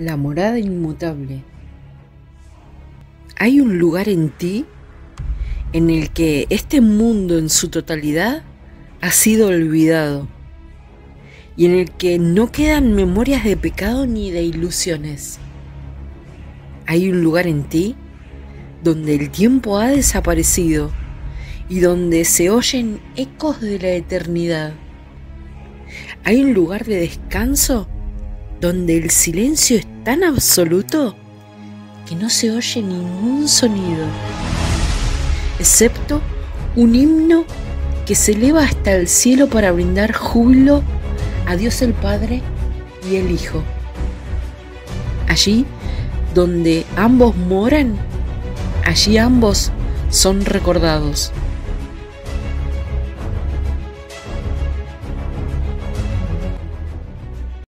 La morada inmutable. Hay un lugar en ti en el que este mundo en su totalidad ha sido olvidado y en el que no quedan memorias de pecado ni de ilusiones. Hay un lugar en ti donde el tiempo ha desaparecido y donde se oyen ecos de la eternidad. Hay un lugar de descanso donde el silencio es tan absoluto que no se oye ningún sonido, excepto un himno que se eleva hasta el cielo para brindar júbilo a Dios el Padre y el Hijo. Allí donde ambos moran, allí ambos son recordados.